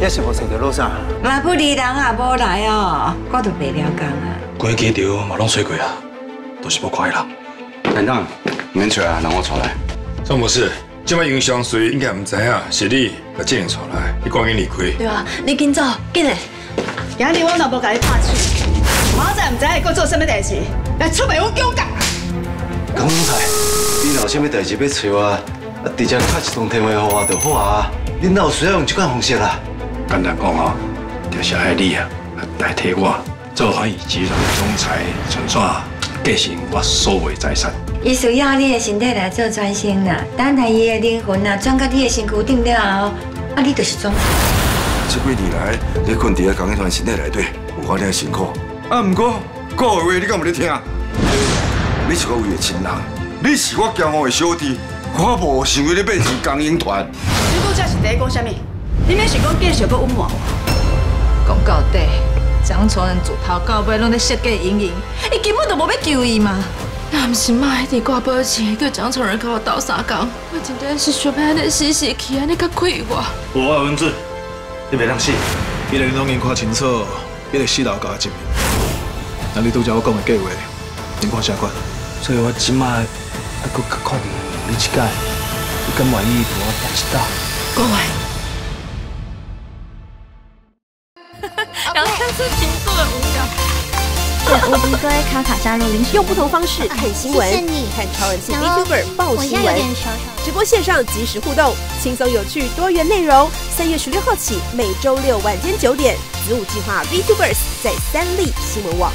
也是无找到路上。那不离人也无来哦，我都白了工啊。关机条嘛拢睡过啊，都是不快人。班长，免找啊，让我出来。张博士，这摆影响谁应该唔知啊？是你把证人出来，你赶紧离开。对啊，你紧走，紧嘞！今日我若无甲你拍手，明仔唔知会搁做什么代志，来出卖我公家。江总裁，你若有什么代志要找我，啊，直接打一通电话给我就好啊。你哪有需要用这款方式啦？简单讲哦，就是爱你啊，代替我做华宇集团总裁，全转继承我所有财产。伊需要你的身体来做转型啦，等待伊的灵魂啊转到你的身躯顶了后，啊，你就是总裁。这几年来，你困伫咧工业团身体内底，有法你辛苦。啊，不过讲的话你敢唔咧听？你是我唯一的亲人，你是我骄傲的小弟，我无想要你变成江英团。你拄则是在讲什么？你免是讲继续搁隐瞒我？讲到底，张传人自头到尾拢在设计阴影，伊根本就无要救伊嘛。那不是妈一直挂保险，叫张传人跟我斗三工，我真正是想要安尼死死去，安尼较快活。我爱文子，你袂当死，伊连拢眼看清楚，伊个死老家一面。那你拄则我讲的计划，你看啥款？所以我即卖还搁去看你一届，你敢愿意陪我办一道？各位，杨三是挺做的无聊。我迪哥卡卡加入零用不同方式看新闻，看超人气 YouTuber 报新闻，直播线上即时互动，轻松有趣多元内容。三月十六号起，每周六晚间九点，子午计划 VTubers 在三立新闻网。